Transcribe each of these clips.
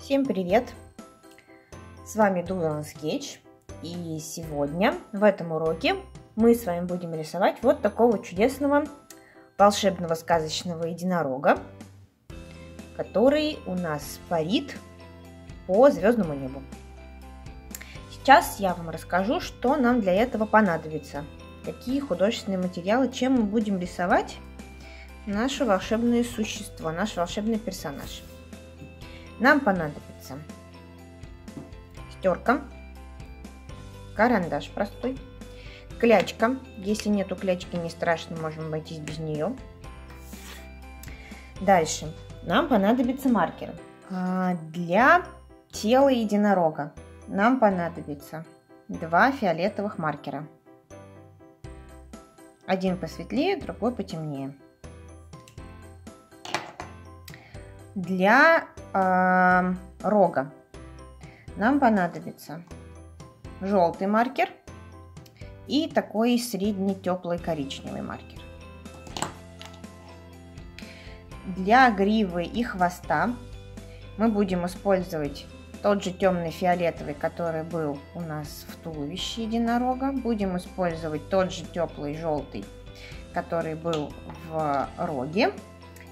Всем привет! С вами Дулан Скетч. И сегодня в этом уроке мы с вами будем рисовать вот такого чудесного волшебного сказочного единорога, который у нас парит по звездному небу. Сейчас я вам расскажу, что нам для этого понадобится, какие художественные материалы, чем мы будем рисовать наше волшебное существо, наш волшебный персонаж. Нам понадобится стерка, карандаш простой, клячка. Если нету клячки, не страшно, можем обойтись без нее. Дальше. Нам понадобится маркер. А, для тела единорога нам понадобится два фиолетовых маркера. Один посветлее, другой потемнее. Для э, рога нам понадобится желтый маркер и такой средний теплый коричневый маркер. Для гривы и хвоста мы будем использовать тот же темный фиолетовый, который был у нас в туловище единорога. Будем использовать тот же теплый желтый, который был в роге.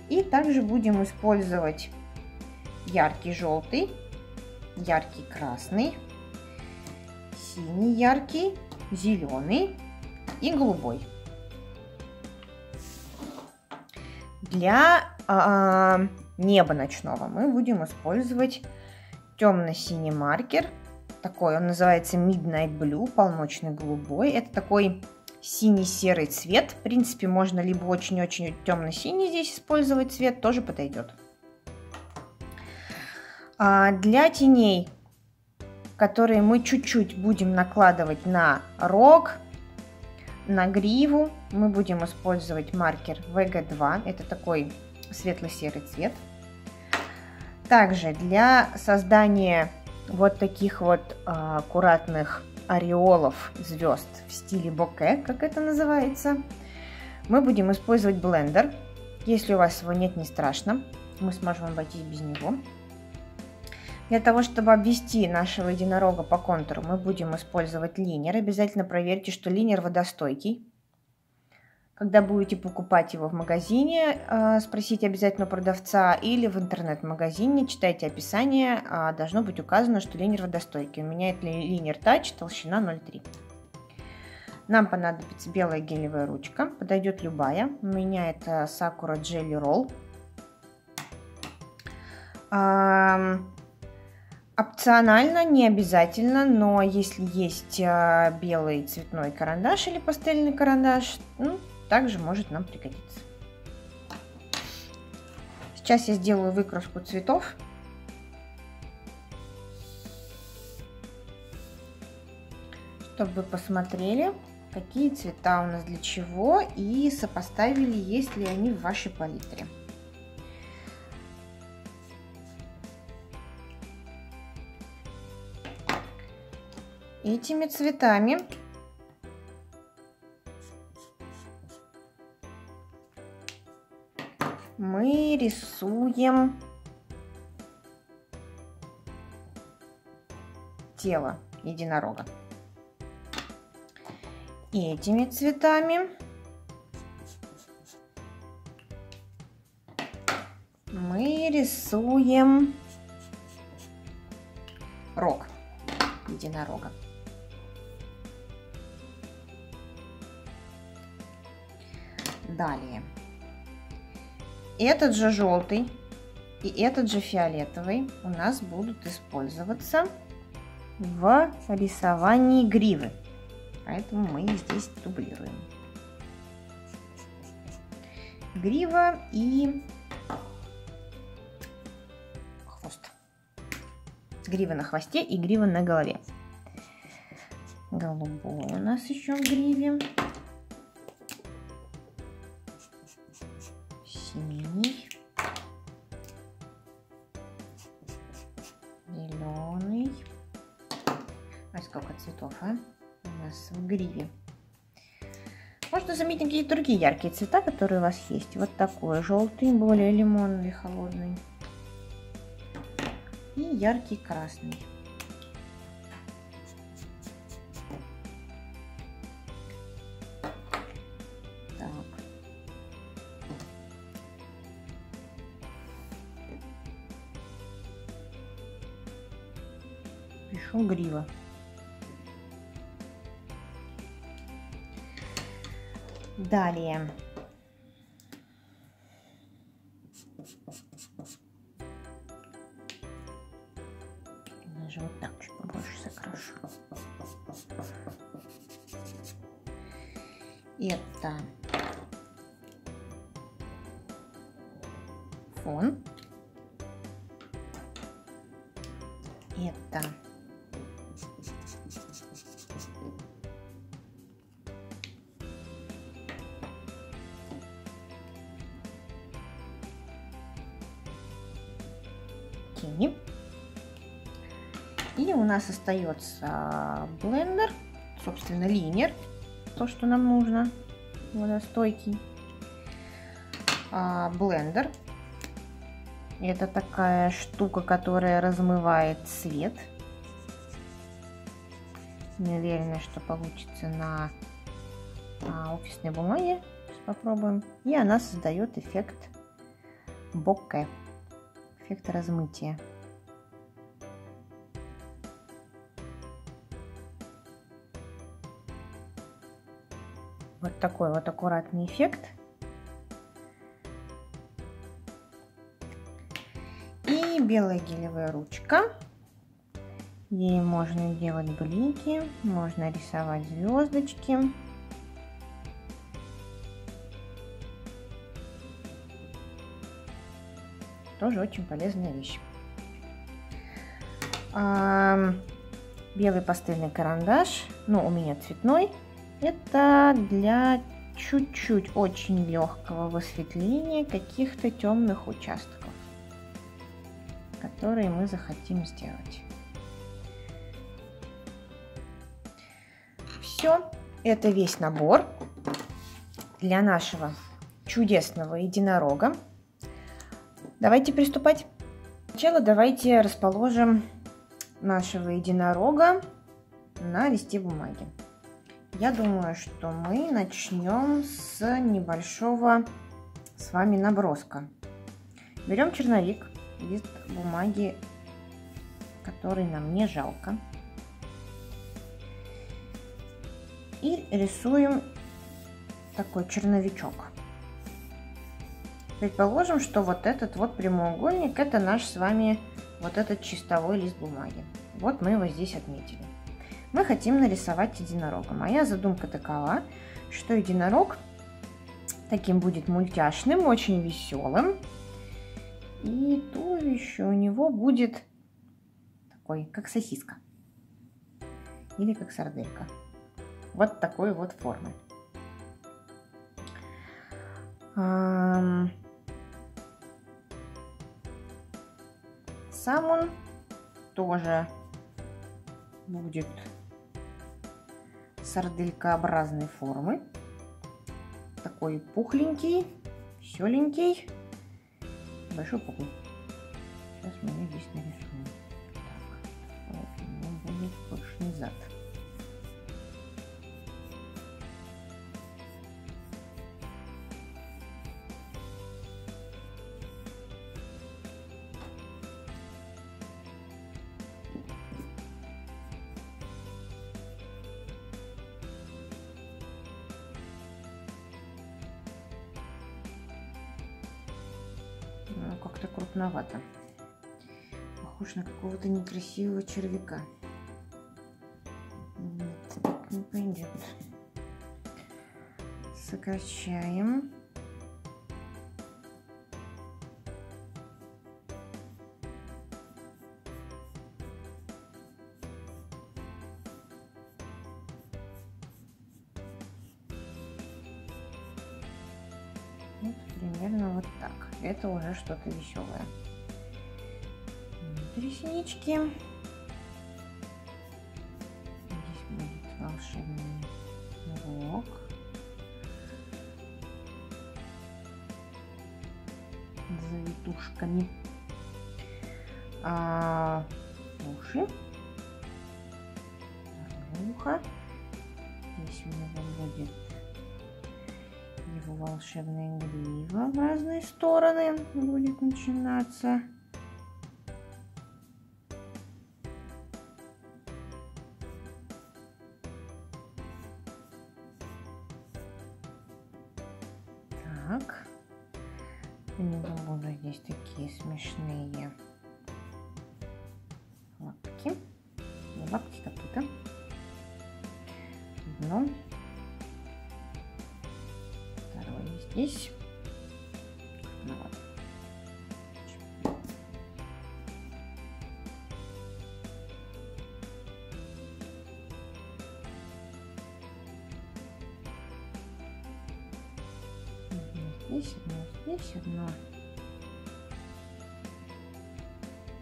И также будем использовать яркий желтый, яркий красный, синий яркий, зеленый и голубой. Для э, неба ночного мы будем использовать темно-синий маркер. Такой он называется Midnight Blue, полночный голубой. Это такой синий-серый цвет. В принципе, можно либо очень-очень темно-синий здесь использовать цвет, тоже подойдет. А для теней, которые мы чуть-чуть будем накладывать на рог, на гриву, мы будем использовать маркер VG2. Это такой светло-серый цвет. Также для создания вот таких вот а, аккуратных ореолов звезд в стиле боке, как это называется, мы будем использовать блендер. Если у вас его нет, не страшно, мы сможем обойтись без него. Для того, чтобы обвести нашего единорога по контуру, мы будем использовать линер. Обязательно проверьте, что линер водостойкий. Когда будете покупать его в магазине, э, спросите обязательно продавца или в интернет-магазине, читайте описание, а должно быть указано, что линер водостойкий. У меня это линер Touch, толщина 0,3. Нам понадобится белая гелевая ручка, подойдет любая. У меня это Sakura Jelly Roll. Опционально, не обязательно, но если есть а, белый цветной карандаш или пастельный карандаш, ну, также может нам пригодиться. Сейчас я сделаю выкраску цветов. Чтобы вы посмотрели, какие цвета у нас для чего и сопоставили, есть ли они в вашей палитре. Этими цветами мы рисуем тело единорога. Этими цветами мы рисуем рог единорога. Далее этот же желтый и этот же фиолетовый у нас будут использоваться в рисовании гривы. Поэтому мы здесь дублируем. Грива и хвост. С гривы на хвосте и грива на голове. Голубой у нас еще в гриве. Гриве. Можно заметить какие-то другие яркие цвета, которые у вас есть. Вот такой желтый, более лимонный, холодный. и яркий красный. Далее. У нас остается блендер, собственно, линер, то, что нам нужно, водостойкий. А, блендер. Это такая штука, которая размывает цвет. Не уверена, что получится на а, офисной бумаге. Сейчас попробуем. И она создает эффект боке эффект размытия. Вот такой вот аккуратный эффект. И белая гелевая ручка. Ей можно делать блики, можно рисовать звездочки. Тоже очень полезная вещь. Белый пастельный карандаш, ну у меня цветной, это для чуть-чуть очень легкого высветления каких-то темных участков, которые мы захотим сделать. Все, это весь набор для нашего чудесного единорога. Давайте приступать. Сначала давайте расположим нашего единорога на листе бумаги. Я думаю, что мы начнем с небольшого с вами наброска. Берем черновик, лист бумаги, который нам не жалко. И рисуем такой черновичок. Предположим, что вот этот вот прямоугольник, это наш с вами вот этот чистовой лист бумаги. Вот мы его здесь отметили. Мы хотим нарисовать единорога. Моя задумка такова, что единорог таким будет мультяшным, очень веселым. И туловище у него будет такой, как сосиска. Или как сарделька. Вот такой вот формы. Сам он тоже будет сарделькообразной формы. Такой пухленький, веселенький. Большой пухлый. Сейчас мы ее здесь нарисуем. Так, вот у него будет пышный зад. Как-то крупновато. Похож на какого-то некрасивого червяка. Нет, не пойдет. Сокращаем. Что-то веселое. Реснички. Здесь будет волшебный рог. С завитушками. а, уши, ухо. Здесь у него будет его волшебная грива в разные стороны будет начинаться. Так. У него будут здесь такие смешные одно.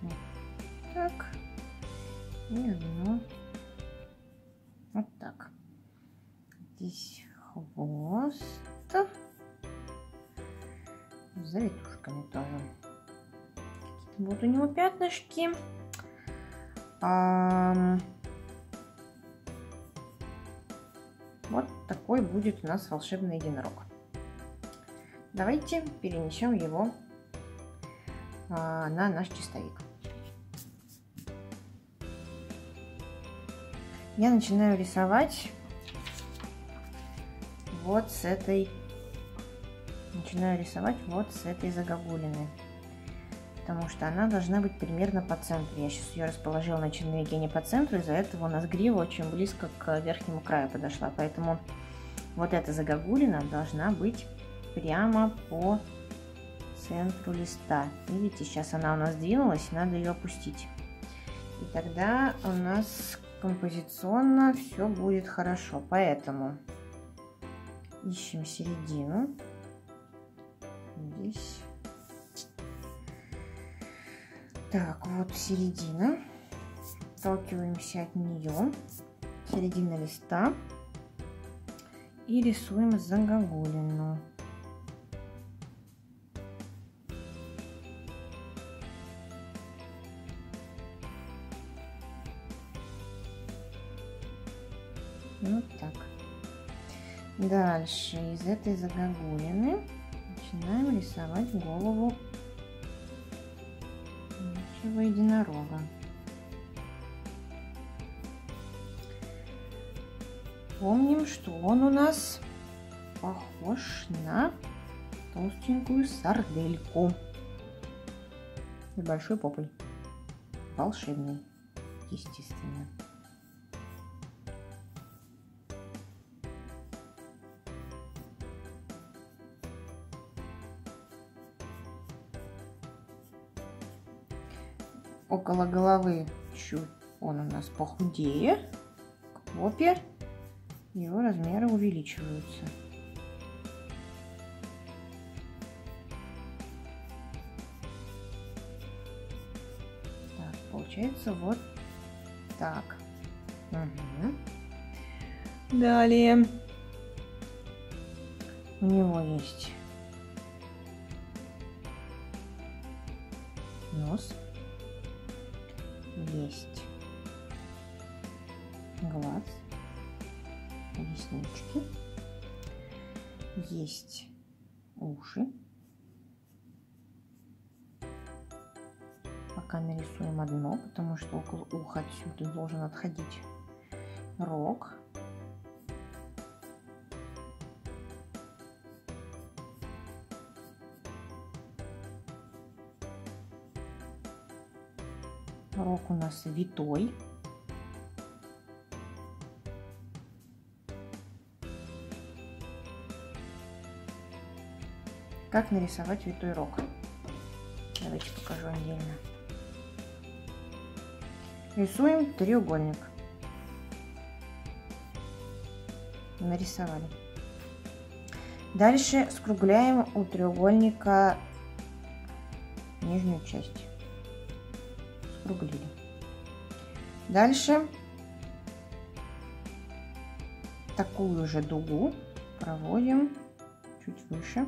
Вот так. И одно. Вот так. Здесь хвост. С завитушками тоже. Вот у него пятнышки. А, вот такой будет у нас волшебный единорог. Давайте перенесем его а, на наш чистовик. Я начинаю рисовать вот с этой начинаю рисовать вот с этой загогулины потому что она должна быть примерно по центру я сейчас ее расположила на черновике не по центру из-за этого у нас грива очень близко к верхнему краю подошла поэтому вот эта загогулина должна быть прямо по центру листа. Видите, сейчас она у нас двинулась, надо ее опустить. И тогда у нас композиционно все будет хорошо. Поэтому ищем середину. Здесь. Так, вот середина. Отталкиваемся от нее. Середина листа. И рисуем загогулину. Вот так. Дальше из этой загогулины начинаем рисовать голову нашего единорога. Помним, что он у нас похож на толстенькую сардельку с большой попой. Волшебный, естественно. Около головы чуть он у нас похудее, к попе его размеры увеличиваются. Так, получается вот так. Угу. Далее у него есть потому что около уха отсюда должен отходить рог. Рог у нас витой. Как нарисовать витой рог? Давайте покажу отдельно. Рисуем треугольник. Нарисовали. Дальше скругляем у треугольника нижнюю часть округлили. Дальше такую же дугу проводим чуть выше,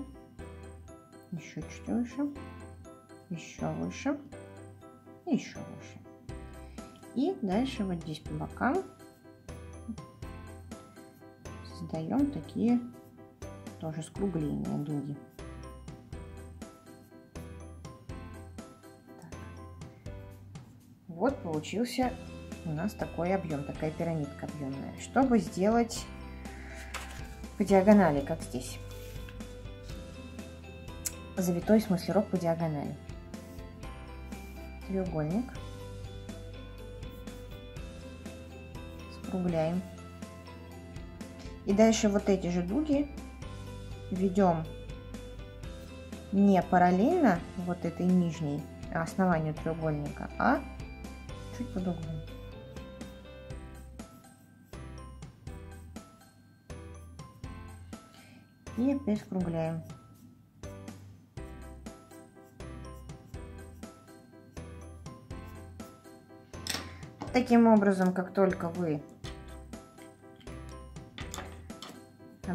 еще чуть выше, еще выше, еще выше. И дальше вот здесь по бокам создаем такие тоже скругления дуги. Так. Вот получился у нас такой объем, такая пирамидка объемная. Чтобы сделать по диагонали, как здесь. Завитой, в смысле, рог по диагонали. Треугольник. Скругляем. И дальше вот эти же дуги ведем не параллельно вот этой нижней основанию треугольника, а чуть под углом. И опять скругляем. Таким образом, как только вы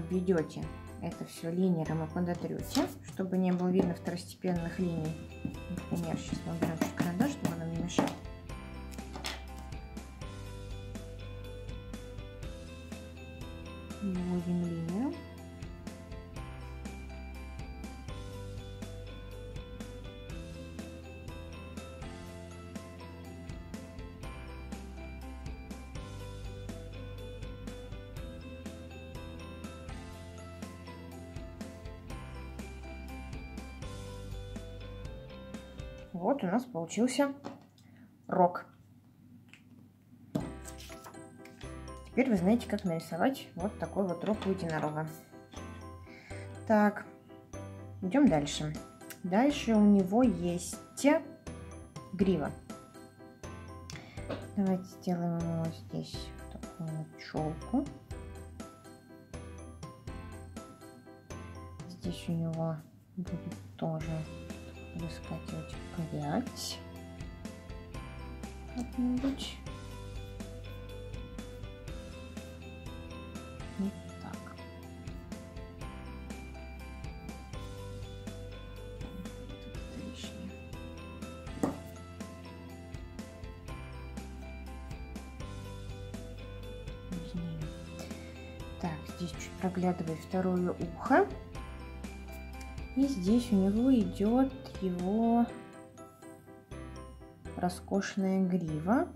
обведете это все линером и подотрете, чтобы не было видно второстепенных линий. Например, сейчас мы уберем чуть карандаш, чтобы нам не мешал. Вводим линию. Вот у нас получился рог. Теперь вы знаете, как нарисовать вот такой вот рог у единорога. Так, идем дальше. Дальше у него есть грива. Давайте сделаем ему здесь такую челку. Здесь у него будет тоже прядь как-нибудь. Вот так. Это лишнее. Так, здесь чуть проглядывает второе ухо. И здесь у него идет его роскошная грива.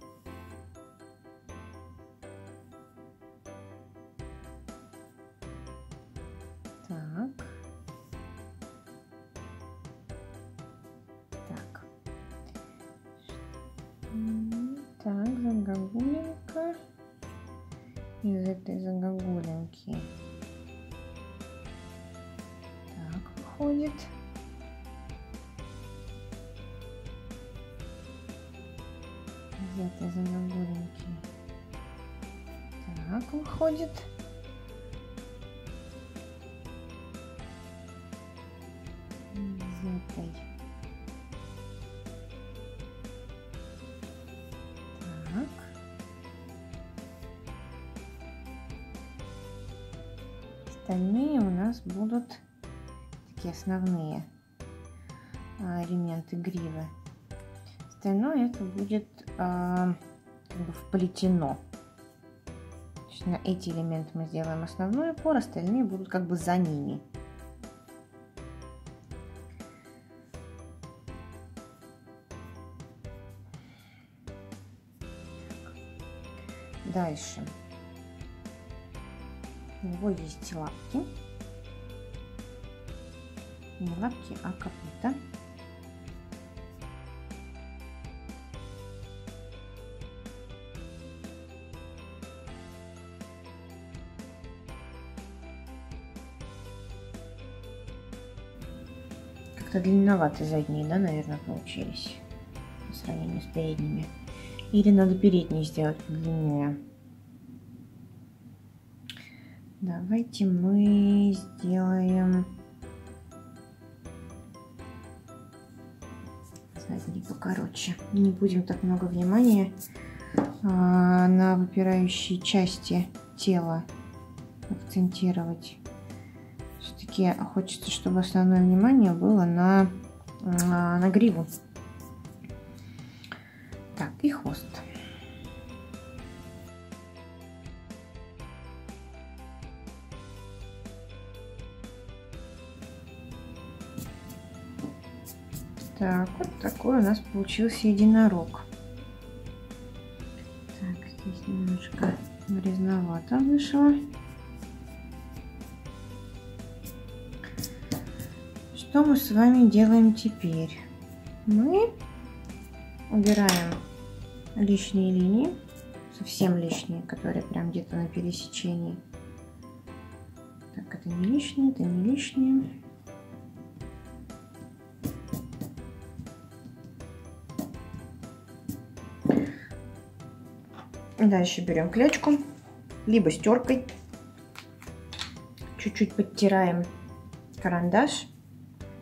Остальные у нас будут такие основные а, элементы гривы. Остальное это будет а, как бы вплетено. на эти элементы мы сделаем основной опор, остальные будут как бы за ними. Дальше. Него есть лапки. Не лапки, а копыта. Как-то длинновато задние, да, наверное, получились по сравнению с передними. Или надо передние сделать длиннее. Давайте мы сделаем задний покороче. Не будем так много внимания а, на выпирающие части тела акцентировать. Все-таки хочется, чтобы основное внимание было на, на, на гриву. и хвост. Так, вот такой у нас получился единорог. Так, здесь немножко грязновато вышло. Что мы с вами делаем теперь? Мы убираем лишние линии, совсем лишние, которые прям где-то на пересечении. Так, это не лишние, это не лишние. Дальше берем клетчку, либо стеркой. Чуть-чуть подтираем карандаш,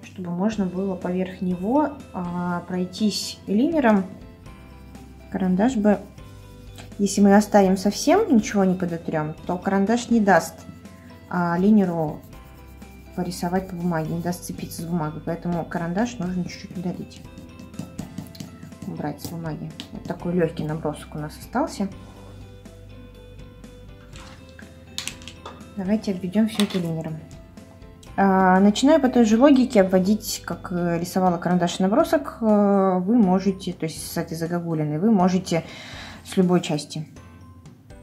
чтобы можно было поверх него а, пройтись линером. Карандаш бы, если мы оставим совсем, ничего не подотрем, то карандаш не даст а, линеру порисовать по бумаге, не даст цепиться с бумагой. Поэтому карандаш нужно чуть-чуть удалить убрать с бумаги. Вот такой легкий набросок у нас остался. Давайте обведем все это линером. А, начинаю по той же логике обводить, как э, рисовала карандашный набросок, э, вы можете, то есть с этой загогулиной, вы можете с любой части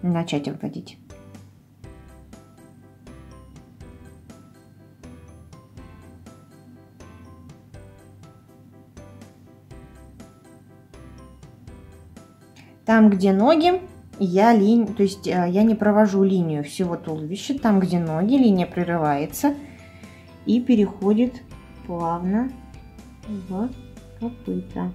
начать обводить. Там, где ноги, я линь, то есть э, я не провожу линию всего туловища, там, где ноги, линия прерывается и переходит плавно в копыта.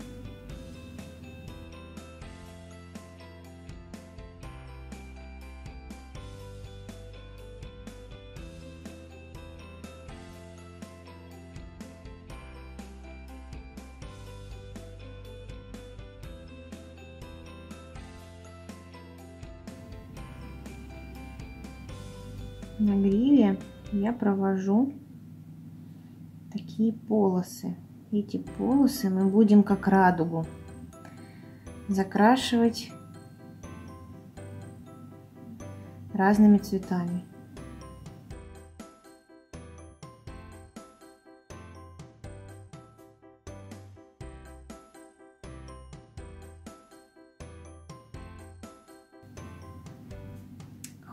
Я провожу такие полосы. Эти полосы мы будем как радугу закрашивать разными цветами.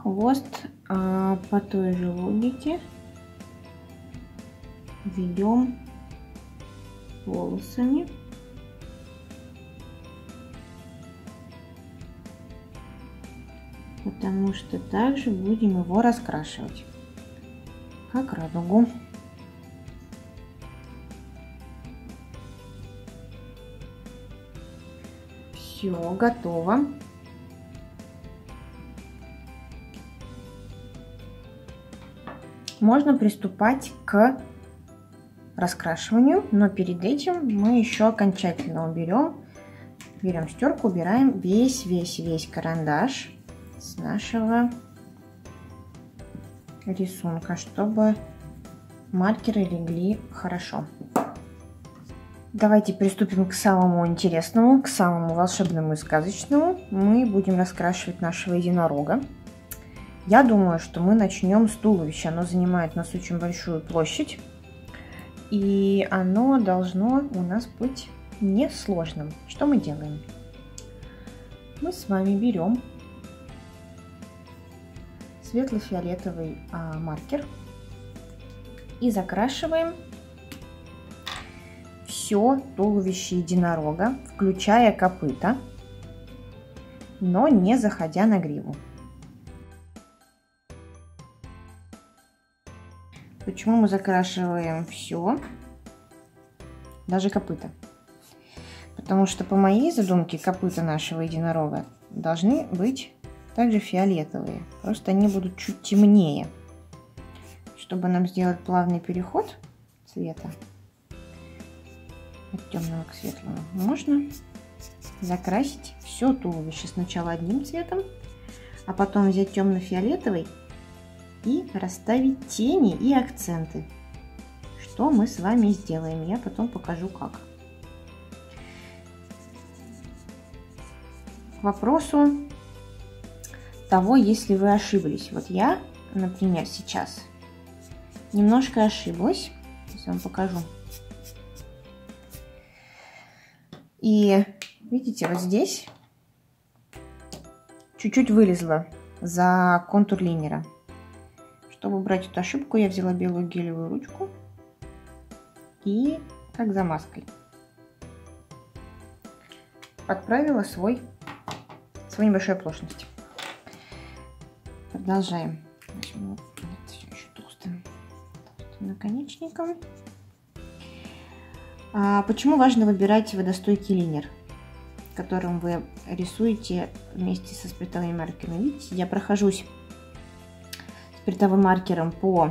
Хвост а по той же логике ведем волосами. Потому что также будем его раскрашивать, как радугу. Все, готово. Можно приступать к раскрашиванию, но перед этим мы еще окончательно уберем, берем стерку, убираем весь-весь-весь карандаш с нашего рисунка, чтобы маркеры легли хорошо. Давайте приступим к самому интересному, к самому волшебному и сказочному. Мы будем раскрашивать нашего единорога. Я думаю, что мы начнем с туловища. Оно занимает у нас очень большую площадь. И оно должно у нас быть несложным. Что мы делаем? Мы с вами берем светло-фиолетовый а, маркер и закрашиваем все туловище единорога, включая копыта, но не заходя на гриву. Почему мы закрашиваем все, даже копыта? Потому что по моей задумке копыта нашего единорога должны быть также фиолетовые. Просто они будут чуть темнее. Чтобы нам сделать плавный переход цвета от темного к светлому, можно закрасить все туловище сначала одним цветом, а потом взять темно-фиолетовый и расставить тени и акценты. Что мы с вами сделаем, я потом покажу как. к вопросу того, если вы ошиблись. Вот я, например, сейчас немножко ошиблась. Сейчас вам покажу. И видите, вот здесь чуть-чуть вылезла за контур линера. Чтобы убрать эту ошибку, я взяла белую гелевую ручку и как замазкой подправила свой, свою небольшую оплошность. Продолжаем. Возьму еще толстым, толстым наконечником. А почему важно выбирать водостойкий линер, которым вы рисуете вместе со спиртовыми маркерами? Видите, я прохожусь спиртовым маркером по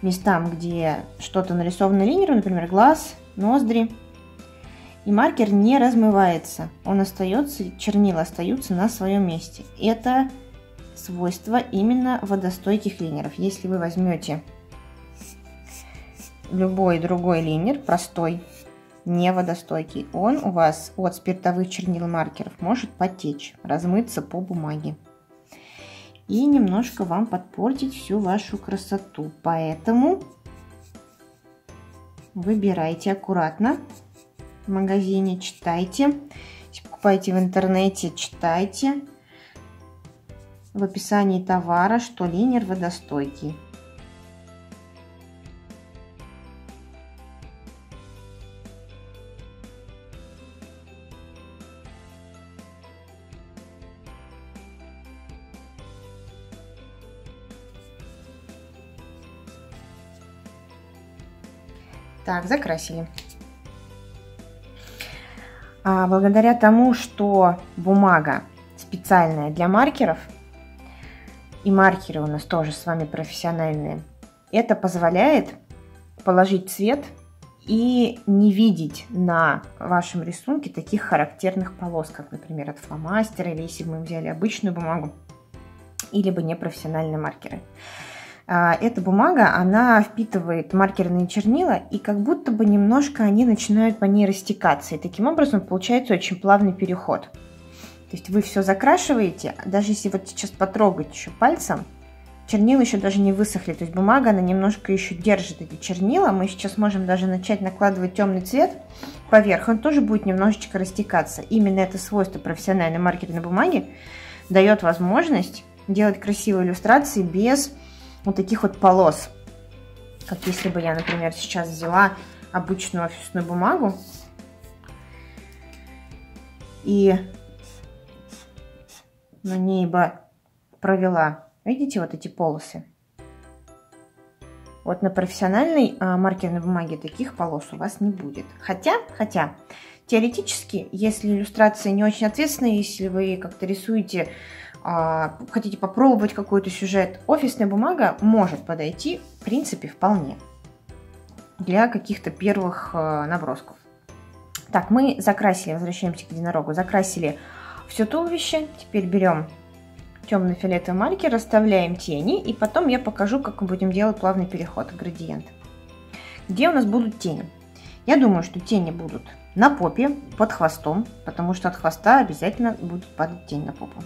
местам, где что-то нарисовано линером, например, глаз, ноздри. И маркер не размывается, он остается, чернила остаются на своем месте. Это свойство именно водостойких линеров. Если вы возьмете любой другой линер, простой, не водостойкий, он у вас от спиртовых чернил маркеров может потечь, размыться по бумаге и немножко вам подпортить всю вашу красоту. Поэтому выбирайте аккуратно в магазине, читайте. Если покупаете в интернете, читайте в описании товара, что линер водостойкий. Так, закрасили. А благодаря тому, что бумага специальная для маркеров, и маркеры у нас тоже с вами профессиональные, это позволяет положить цвет и не видеть на вашем рисунке таких характерных полос, как, например, от фломастера, или если бы мы взяли обычную бумагу, или бы непрофессиональные маркеры. А, эта бумага, она впитывает маркерные чернила, и как будто бы немножко они начинают по ней растекаться. И таким образом получается очень плавный переход. То есть вы все закрашиваете, даже если вот сейчас потрогать еще пальцем, чернила еще даже не высохли. То есть бумага, она немножко еще держит эти чернила. Мы сейчас можем даже начать накладывать темный цвет поверх. Он тоже будет немножечко растекаться. Именно это свойство профессиональной маркерной бумаги дает возможность делать красивые иллюстрации без вот таких вот полос. Как если бы я, например, сейчас взяла обычную офисную бумагу и на ней бы провела, видите, вот эти полосы. Вот на профессиональной а, маркерной бумаге таких полос у вас не будет. Хотя, хотя, теоретически, если иллюстрация не очень ответственная, если вы как-то рисуете хотите попробовать какой-то сюжет, офисная бумага может подойти, в принципе, вполне для каких-то первых а, набросков. Так, мы закрасили, возвращаемся к единорогу, закрасили все туловище. Теперь берем темно-фиолетовый маркер, расставляем тени, и потом я покажу, как мы будем делать плавный переход, градиент. Где у нас будут тени? Я думаю, что тени будут на попе, под хвостом, потому что от хвоста обязательно будет падать тень на попу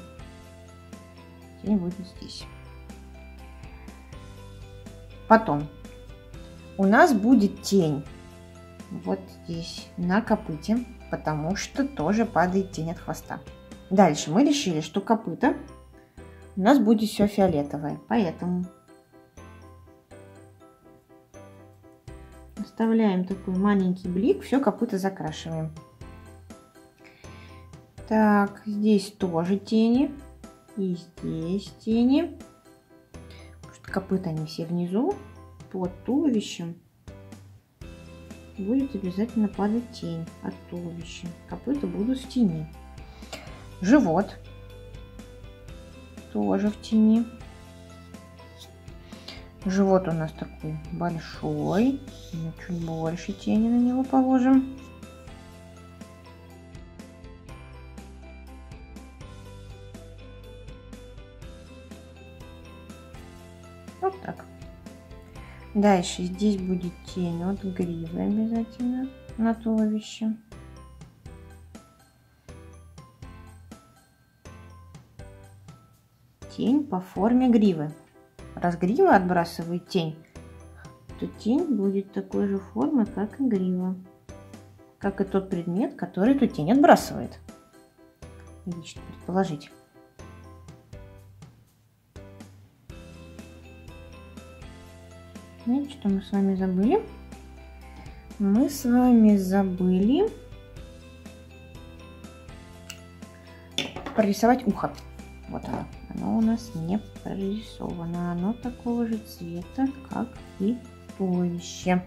тень будет здесь. Потом у нас будет тень вот здесь на копыте, потому что тоже падает тень от хвоста. Дальше мы решили, что копыта у нас будет все фиолетовое, поэтому оставляем такой маленький блик, все копыта закрашиваем. Так, здесь тоже тени. И здесь тени. Потому что копыта они все внизу, под туловищем. Будет обязательно падать тень от туловища. Копыта будут в тени. Живот тоже в тени. Живот у нас такой большой. Чуть больше тени на него положим. Дальше здесь будет тень от гривы обязательно на туловище. Тень по форме гривы. Раз грива отбрасывает тень, то тень будет такой же формы, как и грива. Как и тот предмет, который эту тень отбрасывает. Лично предположить. Знаете, что мы с вами забыли? Мы с вами забыли прорисовать ухо. Вот оно. Оно у нас не прорисовано. Оно такого же цвета, как и туловище.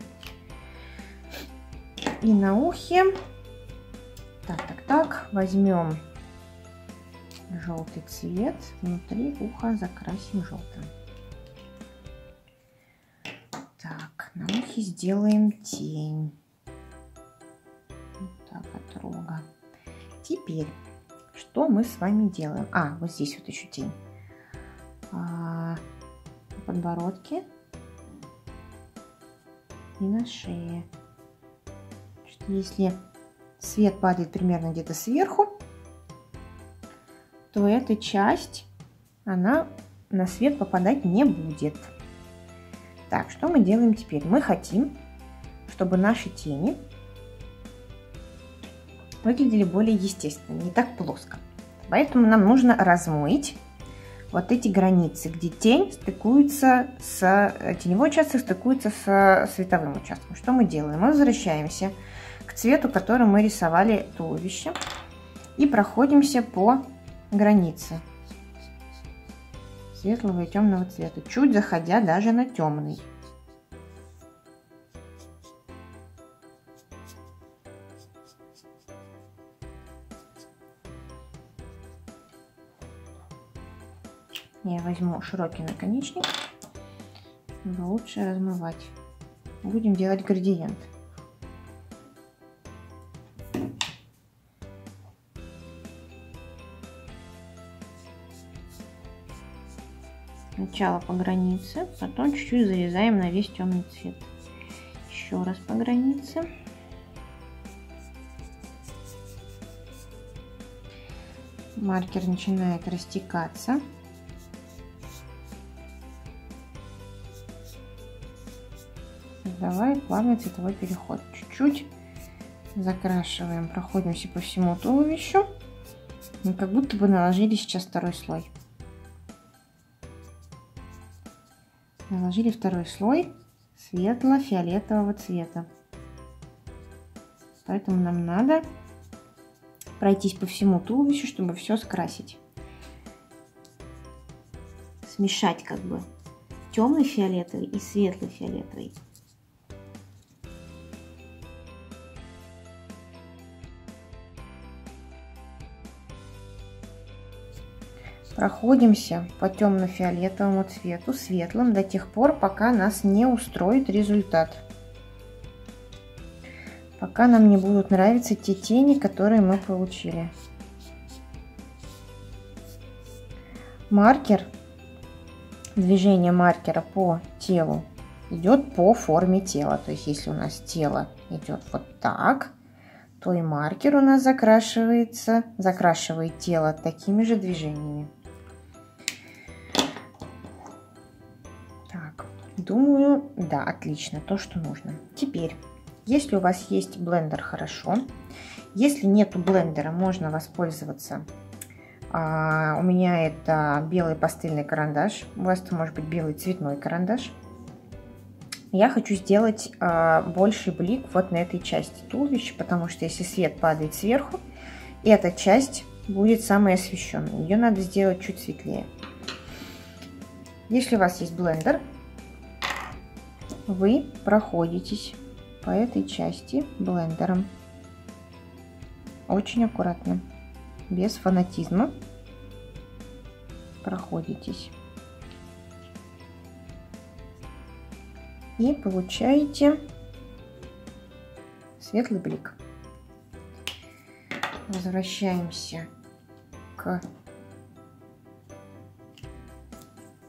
И на ухе. Так, так, так. Возьмем желтый цвет. Внутри уха закрасим желтым. На ухе сделаем тень. Вот так от рога. Теперь что мы с вами делаем? А, вот здесь вот еще тень. А, на подбородке и на шее. Если свет падает примерно где-то сверху, то эта часть, она на свет попадать не будет. Так, что мы делаем теперь? Мы хотим, чтобы наши тени выглядели более естественно, не так плоско. Поэтому нам нужно размыть вот эти границы, где тень стыкуется с э, теневой участок стыкуется с световым участком. Что мы делаем? Мы возвращаемся к цвету, который мы рисовали туловище и проходимся по границе светлого и темного цвета, чуть заходя даже на темный. Я возьму широкий наконечник, чтобы лучше размывать. Будем делать градиент. Сначала по границе, потом чуть-чуть зарезаем на весь темный цвет. Еще раз по границе. Маркер начинает растекаться. создавая плавный цветовой переход. Чуть-чуть закрашиваем, проходимся по всему туловищу. Мы как будто бы наложили сейчас второй слой. Наложили второй слой светло-фиолетового цвета. Поэтому нам надо пройтись по всему туловищу, чтобы все скрасить. Смешать как бы темный фиолетовый и светлый фиолетовый. Проходимся по темно-фиолетовому цвету светлым до тех пор, пока нас не устроит результат. Пока нам не будут нравиться те тени, которые мы получили. Маркер, движение маркера по телу идет по форме тела. То есть если у нас тело идет вот так, то и маркер у нас закрашивается, закрашивает тело такими же движениями. Думаю, да, отлично, то, что нужно. Теперь, если у вас есть блендер, хорошо. Если нету блендера, можно воспользоваться. А, у меня это белый пастельный карандаш. У вас это может быть белый цветной карандаш. Я хочу сделать а, больший блик вот на этой части туловища, потому что если свет падает сверху, эта часть будет самой освещенной. Ее надо сделать чуть светлее. Если у вас есть блендер, вы проходитесь по этой части блендером. Очень аккуратно, без фанатизма проходитесь. И получаете светлый блик. Возвращаемся к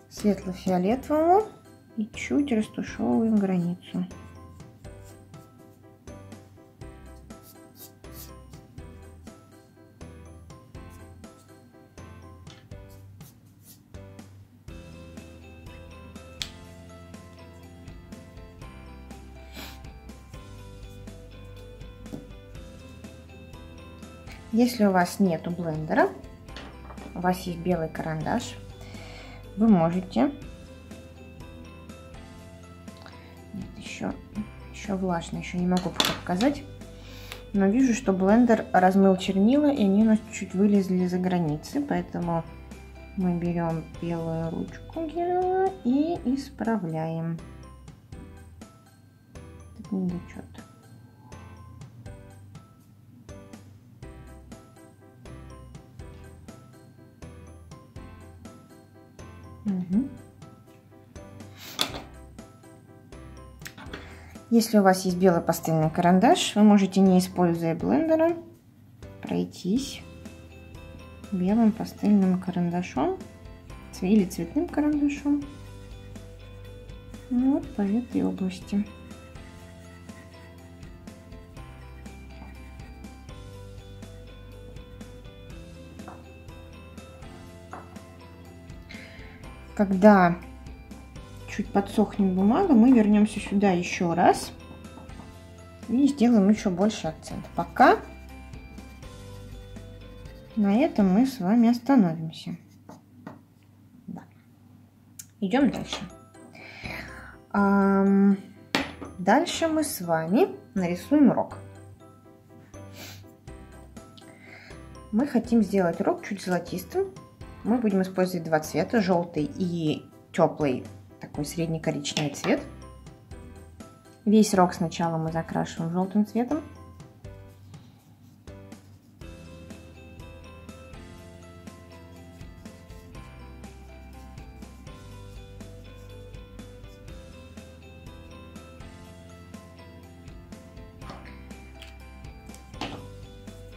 светло-фиолетовому и чуть растушевываем границу. Если у вас нету блендера, у вас есть белый карандаш, вы можете еще влажно, еще не могу пока показать. Но вижу, что блендер размыл чернила, и они у нас чуть вылезли за границы, поэтому мы берем белую ручку и исправляем. Так, недочет. Угу. Если у вас есть белый пастельный карандаш, вы можете, не используя блендера, пройтись белым пастельным карандашом или цветным карандашом вот по этой области. Когда чуть подсохнет бумага, мы вернемся сюда еще раз и сделаем еще больше акцент. Пока на этом мы с вами остановимся. Да. Идем дальше. Дальше мы с вами нарисуем рог. Мы хотим сделать рог чуть золотистым. Мы будем использовать два цвета, желтый и теплый такой средне-коричневый цвет. Весь рог сначала мы закрашиваем желтым цветом.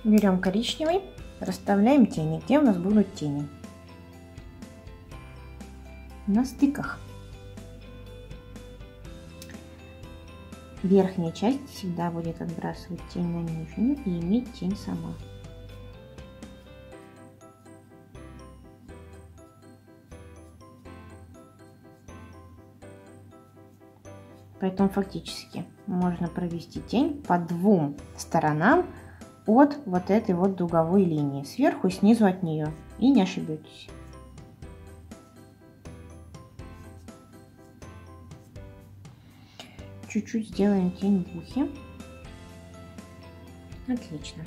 Берем коричневый, расставляем тени. Где у нас будут тени? На стыках. Верхняя часть всегда будет отбрасывать тень на нижнюю и иметь тень сама. Поэтому фактически можно провести тень по двум сторонам от вот этой вот дуговой линии, сверху и снизу от нее. И не ошибетесь. Чуть-чуть сделаем тень в ухе. Отлично.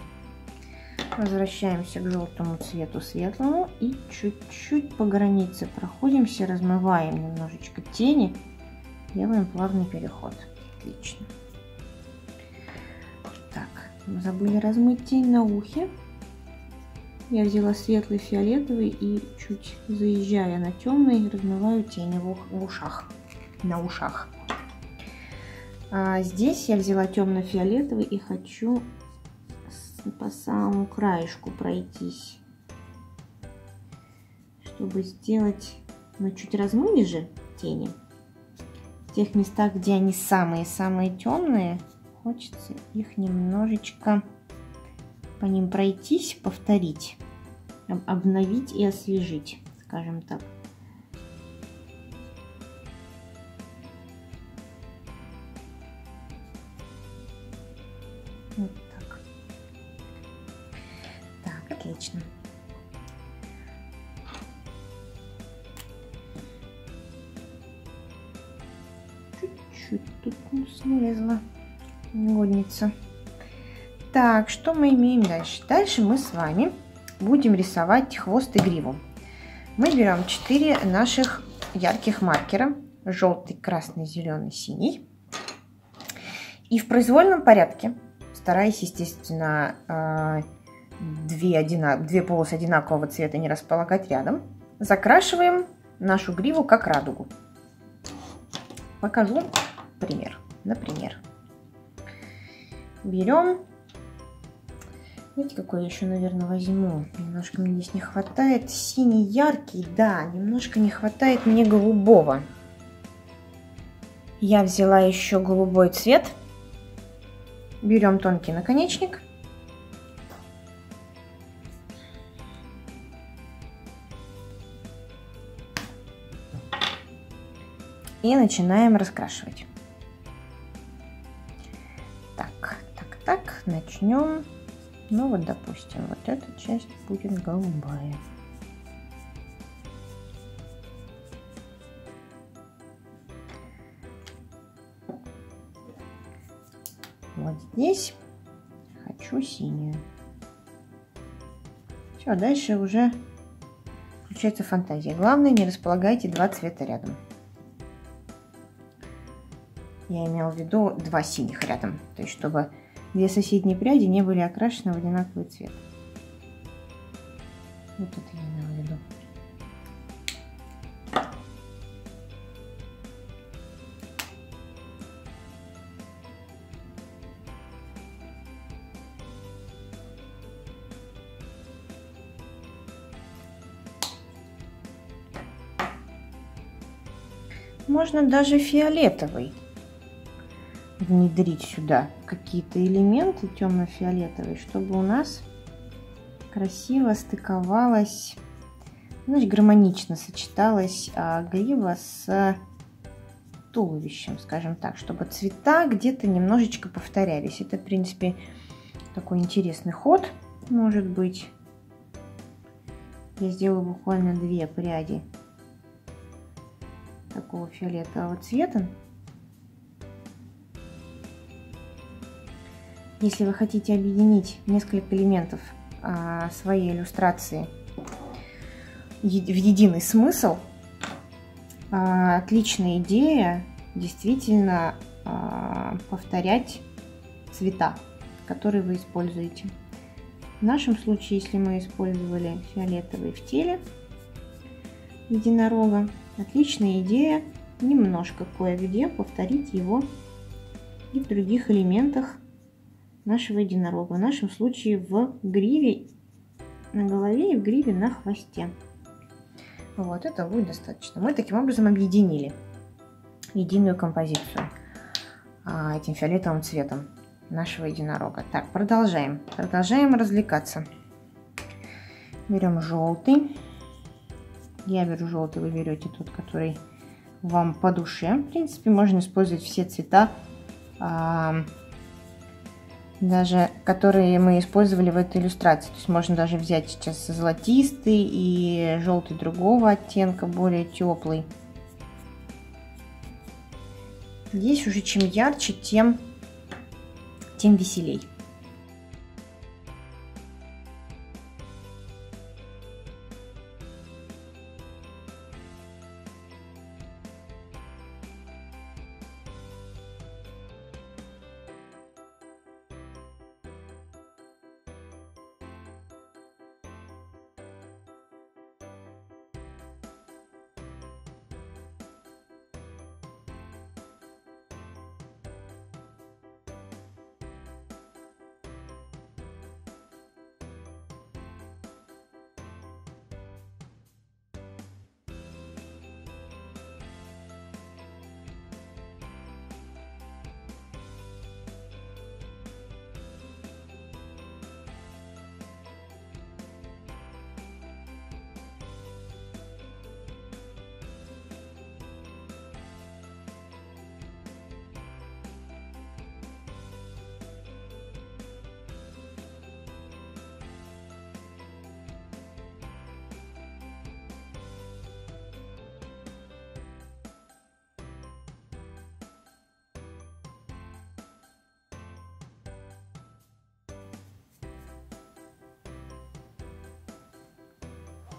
Возвращаемся к желтому цвету светлому и чуть-чуть по границе проходимся, размываем немножечко тени, делаем плавный переход. Отлично. Так, забыли размыть тень на ухе. Я взяла светлый фиолетовый и чуть заезжая на темный, размываю тени в ушах, на ушах. А здесь я взяла темно-фиолетовый и хочу по самому краешку пройтись, чтобы сделать, мы чуть размыли же тени. В тех местах, где они самые-самые темные, хочется их немножечко по ним пройтись, повторить, обновить и освежить, скажем так. Отлично. Чуть-чуть тут не слезла негодница. Так, что мы имеем дальше? Дальше мы с вами будем рисовать хвост и гриву. Мы берем 4 наших ярких маркера. Желтый, красный, зеленый, синий. И в произвольном порядке стараясь, естественно, а, две, одинак... две полосы одинакового цвета не располагать рядом. Закрашиваем нашу гриву как радугу. Покажу пример. Например, берем, видите, какой еще, наверное, возьму. Немножко мне здесь не хватает. Синий яркий, да, немножко не хватает мне голубого. Я взяла еще голубой цвет Берем тонкий наконечник. И начинаем раскрашивать. Так, так, так, начнем Ну вот, допустим, вот эта часть будет голубая. Вот здесь хочу синюю. Все, дальше уже включается фантазия. Главное, не располагайте два цвета рядом. Я имела в виду два синих рядом. То есть, чтобы две соседние пряди не были окрашены в одинаковый цвет. Вот это я имела в виду. Можно даже фиолетовый внедрить сюда какие-то элементы темно-фиолетовые, чтобы у нас красиво стыковалась, значит, гармонично сочеталась а, грива с туловищем, скажем так, чтобы цвета где-то немножечко повторялись. Это, в принципе, такой интересный ход, может быть. Я сделаю буквально две пряди такого фиолетового цвета. Если вы хотите объединить несколько элементов а, своей иллюстрации в единый смысл, а, отличная идея действительно а, повторять цвета, которые вы используете. В нашем случае, если мы использовали фиолетовый в теле единорога, отличная идея немножко кое-где повторить его и в других элементах нашего единорога. В нашем случае в гриве на голове и в гриве на хвосте. Вот, это будет достаточно. Мы таким образом объединили единую композицию а, этим фиолетовым цветом нашего единорога. Так, продолжаем. Продолжаем развлекаться. Берем желтый. Я беру желтый, вы берете тот, который вам по душе. В принципе, можно использовать все цвета а, даже которые мы использовали в этой иллюстрации. То есть можно даже взять сейчас золотистый и желтый другого оттенка, более теплый. Здесь уже чем ярче, тем, тем веселей.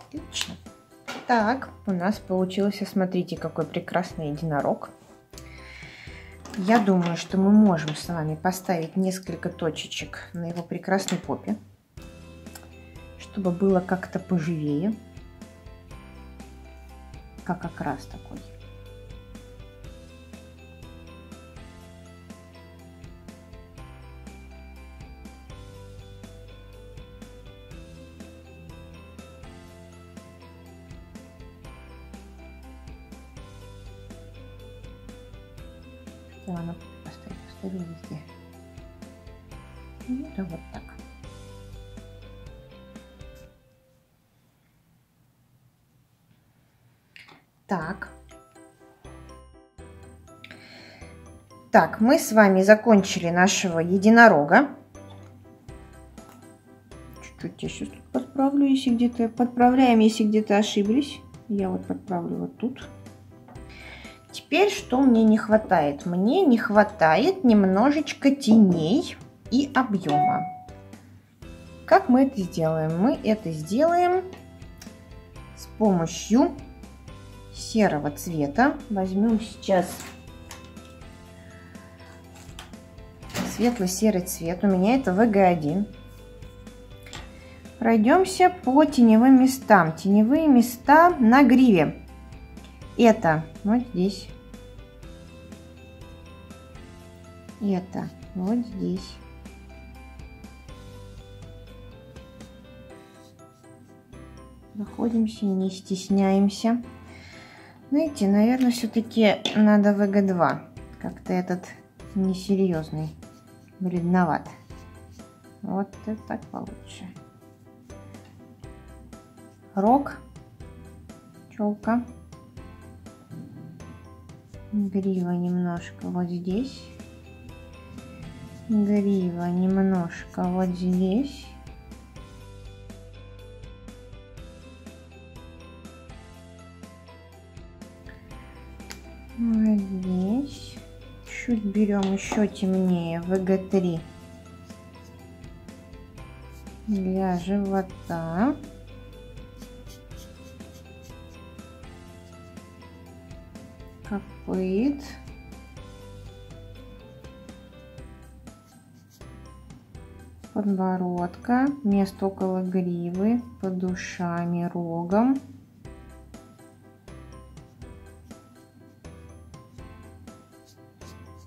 Отлично. Так, у нас получился, смотрите, какой прекрасный единорог. Я думаю, что мы можем с вами поставить несколько точечек на его прекрасной попе, чтобы было как-то поживее, как окрас такой. Так, мы с вами закончили нашего единорога. Давайте я сейчас тут подправлю, если где-то... Подправляем, если где-то ошиблись. Я вот подправлю вот тут. Теперь что мне не хватает? Мне не хватает немножечко теней и объема. Как мы это сделаем? Мы это сделаем с помощью серого цвета. Возьмем сейчас светло-серый цвет. У меня это VG1. Пройдемся по теневым местам. Теневые места на гриве. Это вот здесь. Это вот здесь. Находимся, не стесняемся. Знаете, наверное, все-таки надо ВГ2. Как-то этот несерьезный, бледноват. Вот это так получше. Рог, челка, грива немножко вот здесь, грива немножко вот здесь. Вот здесь. Чуть берем еще темнее, ВГ3 для живота. Копыт. Подбородка, место около гривы, под ушами, рогом.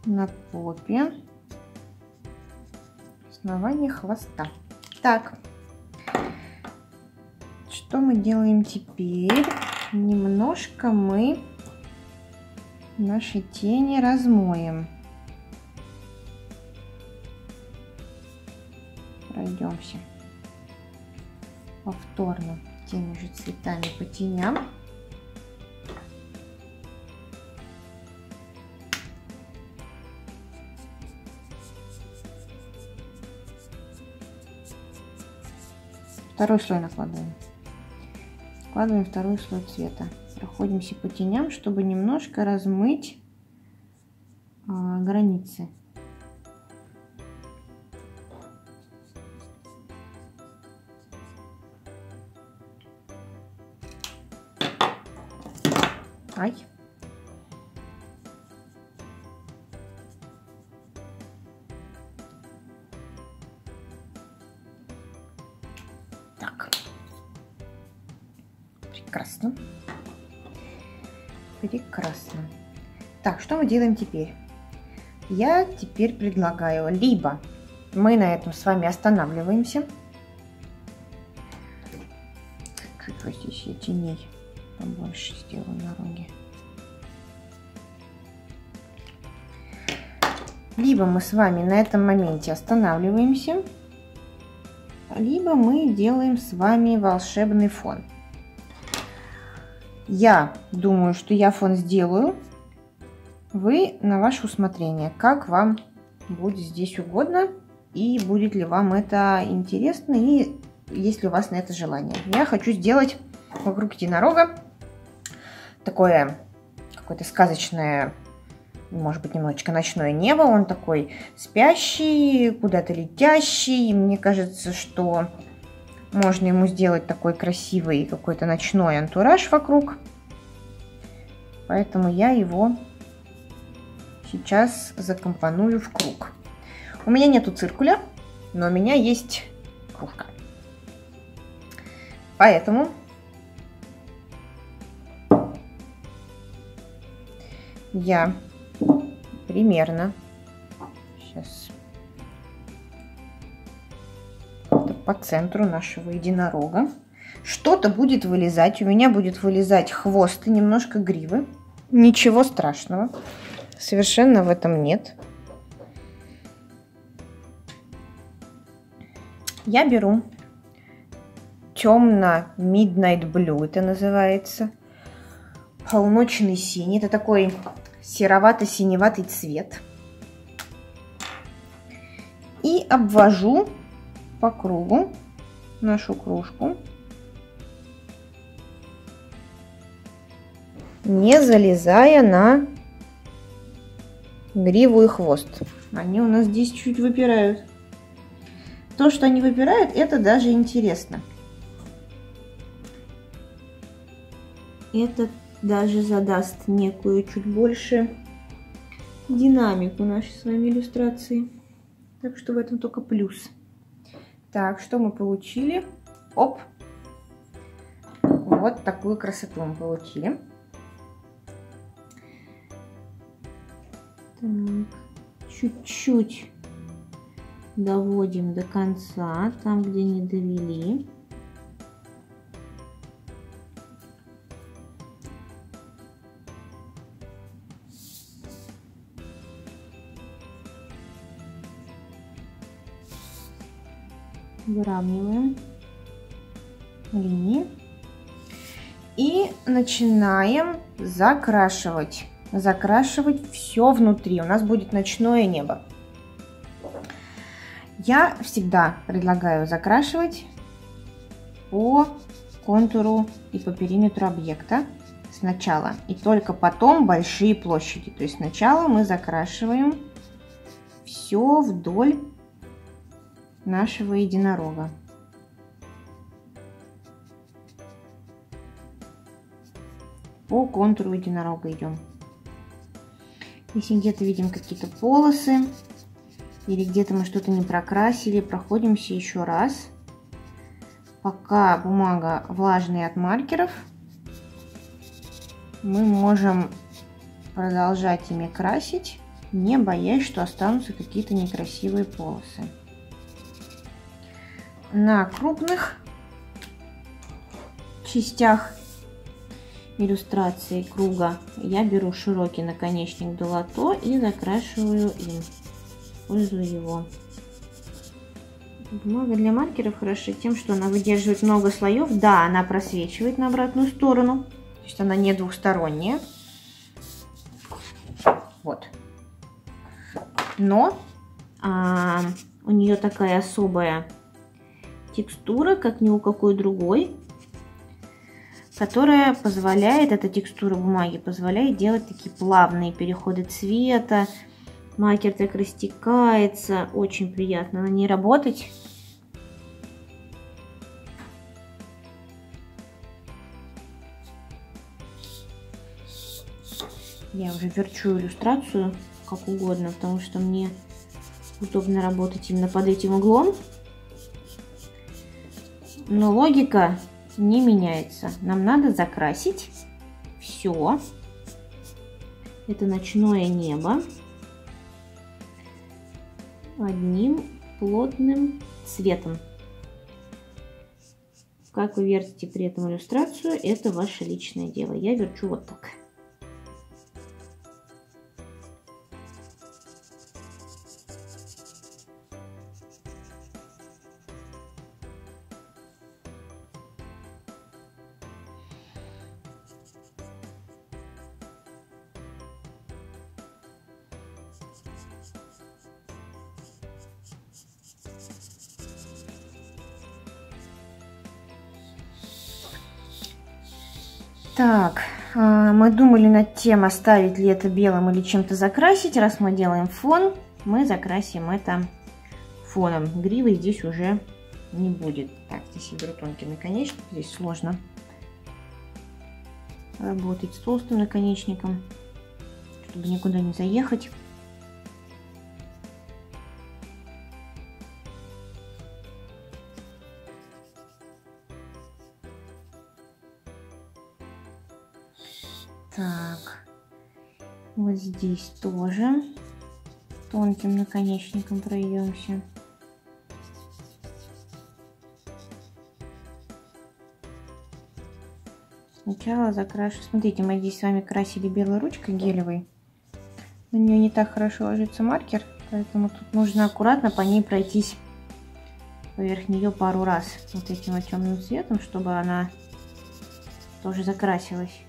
На попе, основание хвоста. Так, что мы делаем теперь? Немножко мы наши тени размоем. Пройдемся повторно теми же цветами по теням. Второй слой накладываем. Складываем второй слой цвета. Проходимся по теням, чтобы немножко размыть а, границы. Что мы делаем теперь? Я теперь предлагаю, либо мы на этом с вами останавливаемся. Чуть вот здесь я теней побольше сделаю на роге. Либо мы с вами на этом моменте останавливаемся, либо мы делаем с вами волшебный фон. Я думаю, что я фон сделаю. Вы на ваше усмотрение, как вам будет здесь угодно и будет ли вам это интересно и есть ли у вас на это желание. Я хочу сделать вокруг единорога такое какое-то сказочное, может быть, немножечко ночное небо. Он такой спящий, куда-то летящий. мне кажется, что можно ему сделать такой красивый какой-то ночной антураж вокруг. Поэтому я его сейчас закомпоную в круг. У меня нету циркуля, но у меня есть кружка. Поэтому я примерно сейчас по центру нашего единорога. Что-то будет вылезать. У меня будет вылезать хвост и немножко гривы. Ничего страшного. Совершенно в этом нет. Я беру темно Midnight Blue, это называется. Полночный синий. Это такой серовато-синеватый цвет. И обвожу по кругу нашу кружку. Не залезая на гриву и хвост. Они у нас здесь чуть выпирают. То, что они выпирают, это даже интересно. Это даже задаст некую чуть больше динамику нашей с вами иллюстрации. Так что в этом только плюс. Так, что мы получили? Оп! Вот такую красоту мы получили. Чуть-чуть доводим до конца, там, где не довели. выравниваем линии и начинаем закрашивать. Закрашивать все внутри. У нас будет ночное небо. Я всегда предлагаю закрашивать по контуру и по периметру объекта сначала. И только потом большие площади. То есть сначала мы закрашиваем все вдоль нашего единорога. По контуру единорога идем. Если где-то видим какие-то полосы, или где-то мы что-то не прокрасили, проходимся еще раз. Пока бумага влажная от маркеров, мы можем продолжать ими красить, не боясь, что останутся какие-то некрасивые полосы. На крупных частях иллюстрации круга я беру широкий наконечник долото и закрашиваю им, использую его. Бумага для маркеров хороша тем, что она выдерживает много слоев. Да, она просвечивает на обратную сторону, то есть она не двухсторонняя. Вот. Но а, у нее такая особая текстура, как ни у какой другой, которая позволяет, эта текстура бумаги позволяет делать такие плавные переходы цвета. Маркер так растекается, очень приятно на ней работать. Я уже верчу иллюстрацию как угодно, потому что мне удобно работать именно под этим углом. Но логика не меняется. Нам надо закрасить все. Это ночное небо одним плотным цветом. Как вы вертите при этом иллюстрацию, это ваше личное дело. Я верчу вот так. Так, а, мы думали над тем, оставить ли это белым или чем-то закрасить. Раз мы делаем фон, мы закрасим это фоном. Гривы здесь уже не будет. Так, здесь я беру тонкий наконечник, здесь сложно работать с толстым наконечником, чтобы никуда не заехать. Здесь тоже тонким наконечником пройдемся. Сначала закрашу. Смотрите, мы здесь с вами красили белой ручкой гелевой. На нее не так хорошо ложится маркер, поэтому тут нужно аккуратно по ней пройтись поверх нее пару раз вот этим вот темным цветом, чтобы она тоже закрасилась.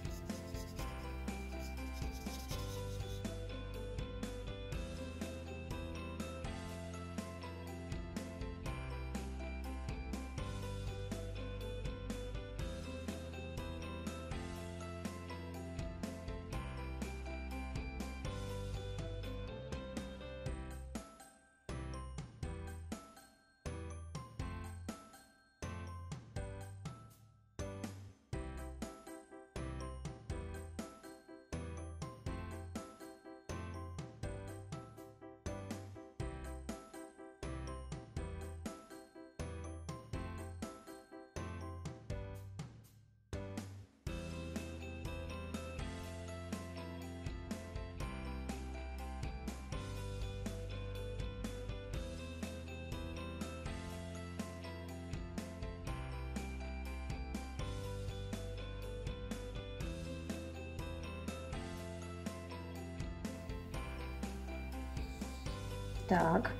Так,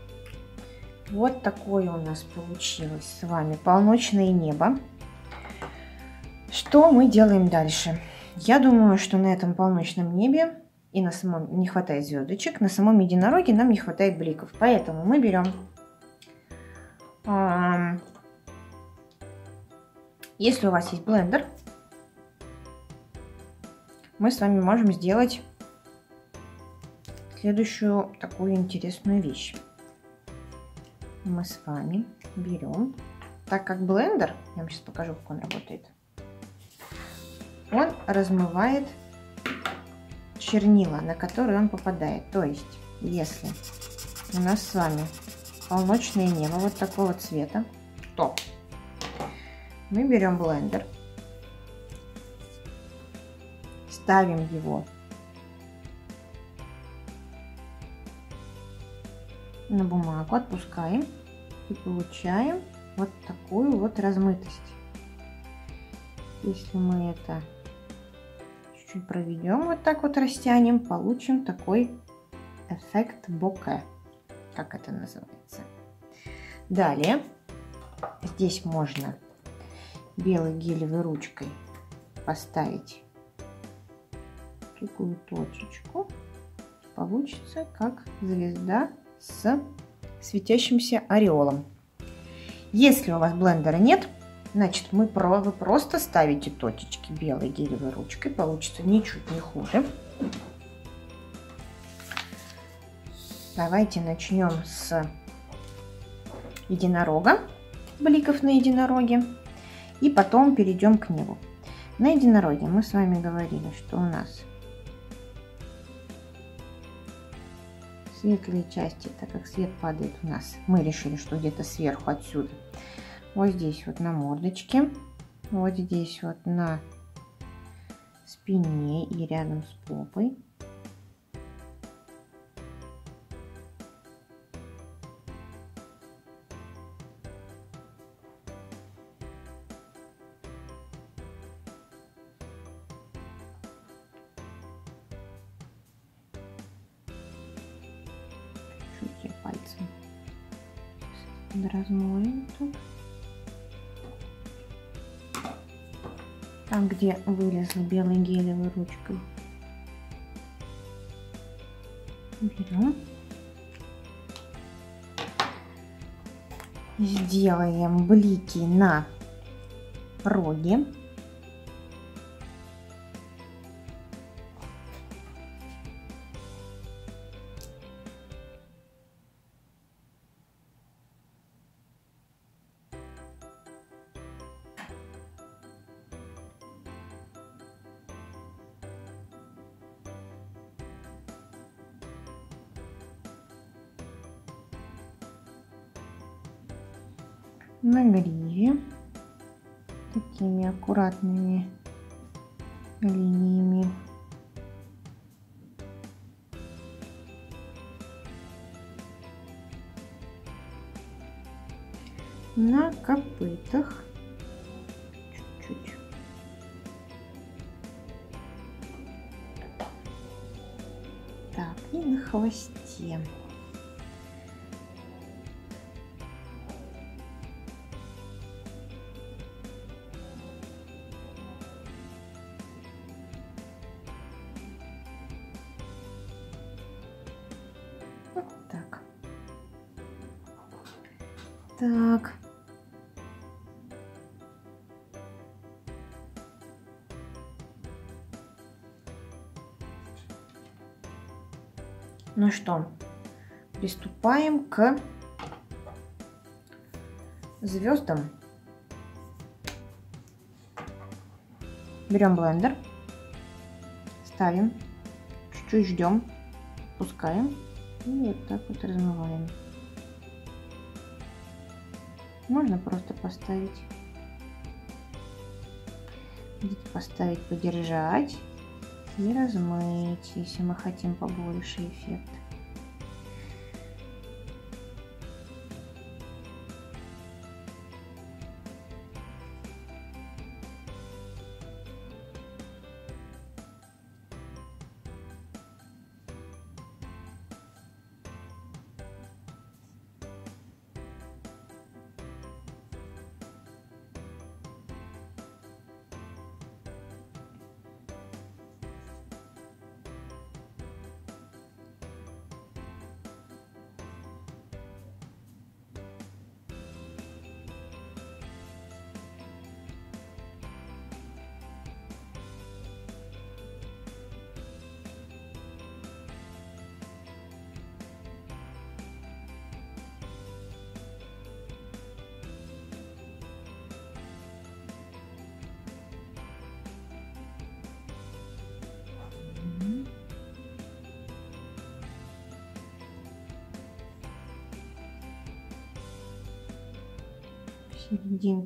вот такое у нас получилось с вами полночное небо. Что мы делаем дальше? Я думаю, что на этом полночном небе и на самом не хватает звездочек, на самом единороге нам не хватает бликов. Поэтому мы берем если у вас есть блендер, мы с вами можем сделать следующую такую интересную вещь. Мы с вами берем, так как блендер, я вам сейчас покажу, как он работает, он размывает чернила, на которые он попадает. То есть, если у нас с вами полночное небо вот такого цвета, то мы берем блендер, ставим его на бумагу, отпускаем и получаем вот такую вот размытость. Если мы это чуть-чуть проведем, вот так вот растянем, получим такой эффект боке, как это называется. Далее, здесь можно белой гелевой ручкой поставить такую точечку. Получится как звезда с светящимся ореолом. Если у вас блендера нет, значит мы про, вы просто ставите точечки белой гелевой ручкой. Получится ничуть не хуже. Давайте начнем с единорога, бликов на единороге. И потом перейдем к небу. На единороге мы с вами говорили, что у нас светлые части, так как свет падает у нас, мы решили, что где-то сверху отсюда. Вот здесь вот на мордочке, вот здесь вот на спине и рядом с попой. Где вылезла белой гелевой ручкой. Берем. Сделаем блики на роге. Такими Так. Ну что, приступаем к звездам. Берем блендер, ставим, чуть-чуть ждем, пускаем и вот так вот размываем. Можно просто поставить. Поставить, подержать и размыть, если мы хотим побольше эффект.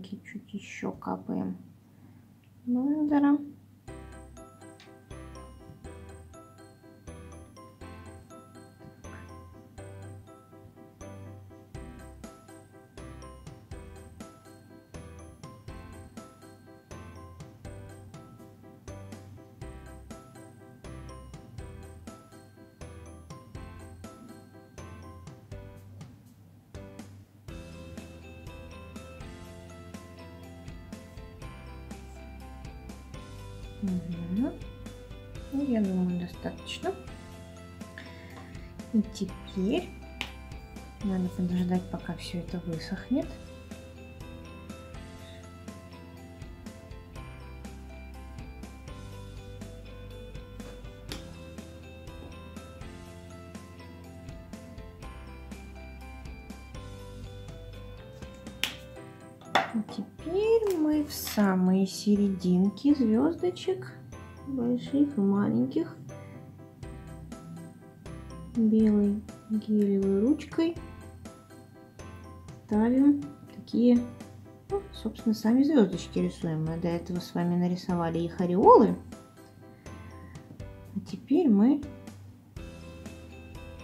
Серединке чуть еще капаем блендера. Угу. Ну, я думаю, достаточно. И теперь надо подождать, пока все это высохнет. Серединки звездочек, больших и маленьких, белой гелевой ручкой ставим такие, ну, собственно, сами звездочки рисуем. Мы до этого с вами нарисовали их ореолы. А теперь мы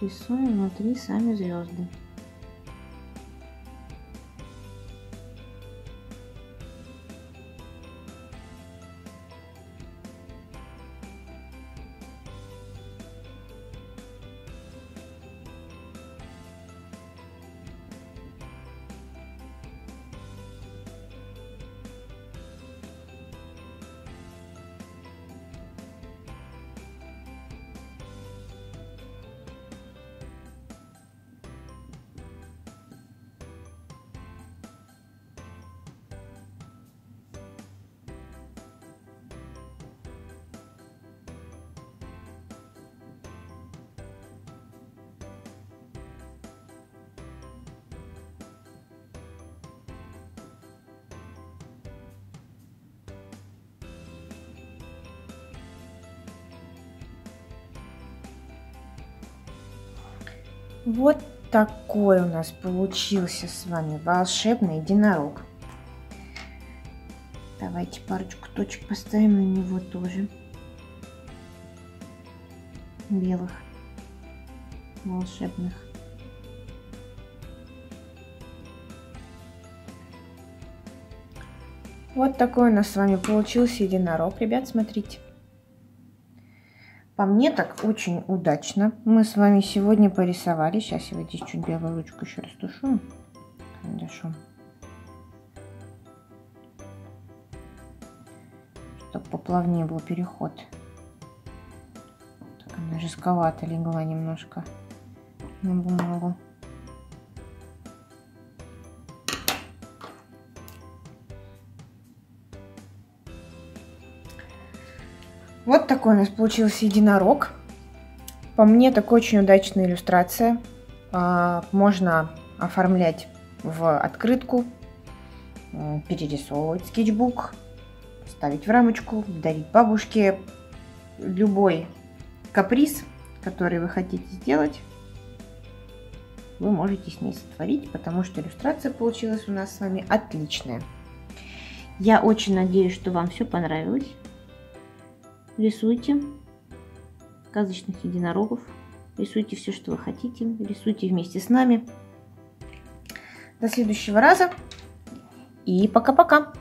рисуем внутри сами звезды. Вот такой у нас получился с вами волшебный единорог. Давайте парочку точек поставим на него тоже. Белых, волшебных. Вот такой у нас с вами получился единорог. Ребят, смотрите. По мне так очень удачно. Мы с вами сегодня порисовали. Сейчас я вот здесь чуть белую ручку еще растушую. Карандашом. Чтобы поплавнее был переход. Так она жестковато легла немножко на бумагу. Такой у нас получился единорог. По мне, такая очень удачная иллюстрация. А, можно оформлять в открытку, перерисовывать скетчбук, ставить в рамочку, дарить бабушке. Любой каприз, который вы хотите сделать, вы можете с ней сотворить, потому что иллюстрация получилась у нас с вами отличная. Я очень надеюсь, что вам все понравилось. Рисуйте сказочных единорогов. Рисуйте все, что вы хотите. Рисуйте вместе с нами. До следующего раза. И пока-пока.